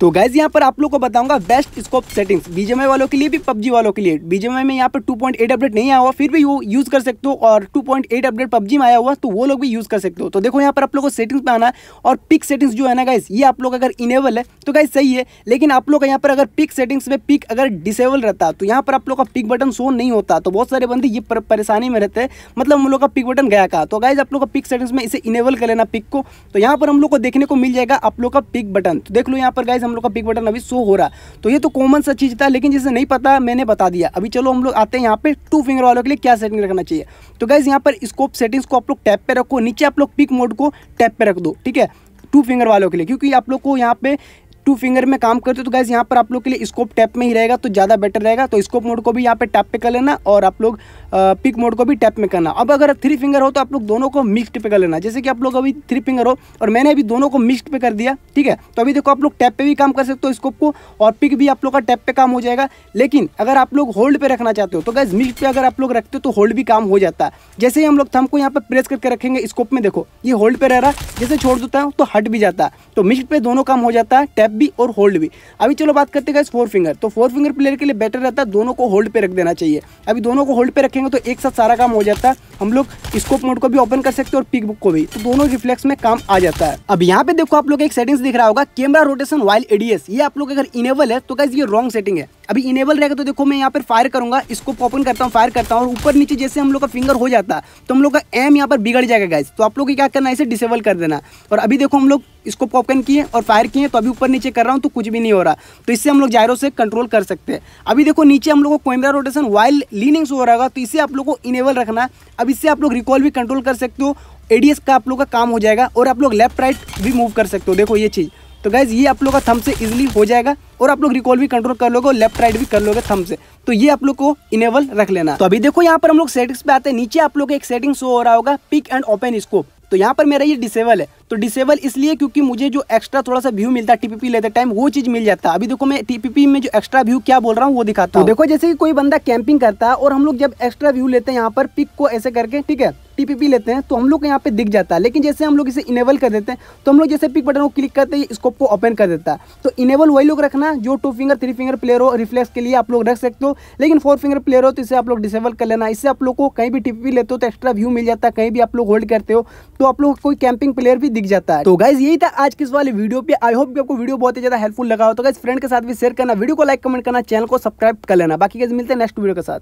तो गैस यहाँ पर आप लोग को बताऊँगा बेस्ट स्कोप सेटिंग्स बीजेमआई वालों के लिए भी पबजी वालों के लिए। बीजेमआई में यहाँ पर 2.8 अपडेट नहीं आया हुआ, फिर भी वो यूज़ कर सकते हो और 2.8 अपडेट पबजी में आया हुआ तो वो लोग भी यूज़ कर सकते हो। तो देखो यहाँ पर आप लोग को सेटिंग्स में आना और पिक सेटिंग्स जो है ना गाइस ये आप लोग अगर इनेबल है तो गाइस सही है। लेकिन आप लोग का यहाँ पर अगर पिक सेटिंग्स में पिक अगर डिसेबल रहता तो यहाँ पर आप लोग का पिक बटन शो नहीं होता। तो बहुत सारे बंदे ये परेशानी में रहते हैं। मतलब हम लोग का पिक बटन गया कहा? तो गाइज़ आप लोग का पिक सेटिंग्स में इसे इनेबल कर लेना पिक को। तो यहाँ पर हम लोग को देखने को मिल जाएगा आप लोग का पिक बटन तो देख लो यहाँ पर गाइज़ हम लोग का पिक बटन अभी शो हो रहा है। तो ये तो कॉमन सा चीज़ था, लेकिन जिसे नहीं पता, मैंने बता दिया। अभी चलो हम लोग आते हैं यहाँ पे टू फिंगर वालों के लिए क्या सेटिंग रखना चाहिए। तो गाइज़ यहाँ पर स्कोप सेटिंग्स को आप लोग टैप पे रखो, नीचे आप लोग पिक मोड को टैप पे रख दो, ठीक है? टू फिंगर वालों के लिए, क्योंकि आप लोग को यहाँ पे टू फिंगर में काम करते हो तो गैस यहाँ पर आप लोग के लिए स्कोप टैप में ही रहेगा तो ज़्यादा बेटर रहेगा। तो स्कोप मोड को भी यहाँ पे टैप पे कर लेना और आप लोग पिक मोड को भी टैप में करना। अब अगर थ्री फिंगर हो तो आप लोग दोनों को मिक्सड पे कर लेना। जैसे कि आप लोग अभी थ्री फिंगर हो और मैंने अभी दोनों को मिक्सड पे कर दिया, ठीक है? तो अभी देखो आप लोग टैप पे भी काम कर सकते हो स्कोप को और पिक भी आप लोग का टैप पे काम हो जाएगा। लेकिन अगर आप लोग होल्ड पे रखना चाहते हो तो गैस मिक्स पे अगर आप लोग रखते हो तो होल्ड भी काम हो जाता है। जैसे ही हम लोग थम को यहाँ पर प्रेस करके रखेंगे स्कोप में, देखो, ये होल्ड पे रह रहा है जैसे छोड़ देता है तो हट भी जाता है। तो मिक्स पे दोनों काम हो जाता है टैप भी और होल्ड भी। अभी चलो बात करते हैं फोर फिंगर तो फोर फिंगर प्लेयर के लिए बेटर रहता है दोनों को होल्ड पे रख देना चाहिए। अभी दोनों को होल्ड पे रखेंगे तो एक साथ सारा काम हो जाता। है हम लोग स्कोप मोड को भी ओपन कर सकते हैं और पिक बुक को भी। तो दोनों रिफ्लेक्स में काम आ जाता है। अब यहाँ पे देखो आप लोग एक सेटिंग्स दिख रहा होगा कैमरा रोटेशन वाइल एडीएस ये आप लोग अगर इनेबल है तो कैसे ये रॉन्ग सेटिंग है। अभी इनेबल रहेगा तो देखो मैं यहाँ पर फायर करूँगा इसको ओपन करता हूँ फायर करता हूँ ऊपर नीचे जैसे हम लोग का फिंगर हो जाता है तो हम लोग का एम यहाँ पर बिगड़ जाएगा गाइस तो आप लोग क्या करना है, इसे डिसेबल कर देना। और अभी देखो हम लोग इसको ओपन किए और फायर किए तो अभी ऊपर नीचे कर रहा हूँ तो कुछ भी नहीं हो रहा। तो इससे हम लोग जायरो से कंट्रोल कर सकते हैं। अभी देखो, नीचे हम लोग को कैमरा रोटेशन वाइल लीनिंग हो रहा तो इसे आप लोग को इनेबल रखना अब इससे आप लोग रिकॉल भी कंट्रोल कर सकते हो एडीएस का आप लोग का काम हो जाएगा और आप लोग लेफ़्ट राइट भी मूव कर सकते हो। देखो ये चीज़। तो गैज़ ये आप लोग का थम से इजिली हो जाएगा और आप लोग रिकॉल भी कंट्रोल कर लोगे लेफ़्ट राइट भी कर लोगे थम से। तो ये आप लोग को इनेबल रख लेना तो अभी देखो, यहाँ पर हम लोग सेटिंग्स पे आते हैं। नीचे आप लोग एक सेटिंग शो हो रहा होगा पिक एंड ओपन स्कोप तो यहाँ पर मेरा ये डिसेबल है। तो डिसेबल इसलिए क्योंकि मुझे जो एक्स्ट्रा थोड़ा सा व्यू मिलता है टीपीपी लेते टाइम वो चीज़ मिल जाता। है अभी देखो मैं टीपीपी में जो एक्स्ट्रा व्यू क्या बोल रहा हूँ वो दिखाता हूँ। तो देखो जैसे कि कोई बंदा कैंपिंग करता है और हम लोग जब एक्स्ट्रा व्यू लेते हैं यहाँ पर पिक को ऐसे करके ठीक है? टीपीपी लेते हैं तो हम लोग को यहाँ पे दिख जाता है। लेकिन जैसे हम लोग इसे इनेबल कर देते हैं तो हम लोग जैसे पिक बटन को क्लिक करते हैं स्कोप को ओपन कर देता है। तो इनेबल वही लोग रखना जो two finger three finger player हो रिफ्लेक्स के लिए आप लोग रख सकते हो। लेकिन फोर फिंगर प्लेयर हो तो इसे आप लोग डिसेबल कर लेना। इससे आप लोग को कहीं भी टीपीपी लेते हो तो एक्स्ट्रा व्यू मिल जाता है। कहीं भी आप लोग होल्ड करते हो तो आप लोग कोई कैंपिंग प्लेयर भी दिख जाता है। तो गाइज़ यही था आज किस वाले वीडियो पे। आई होप आपको वीडियो बहुत ही ज़्यादा हेल्पफुल लगा हो। तो गाइज़ फ्रेंड के साथ भी शेयर करना वीडियो को लाइक कमेंट करना चैनल को सब्सक्राइब कर लेना। बाकी गाइज़ मिलते हैं नेक्स्ट वीडियो के साथ।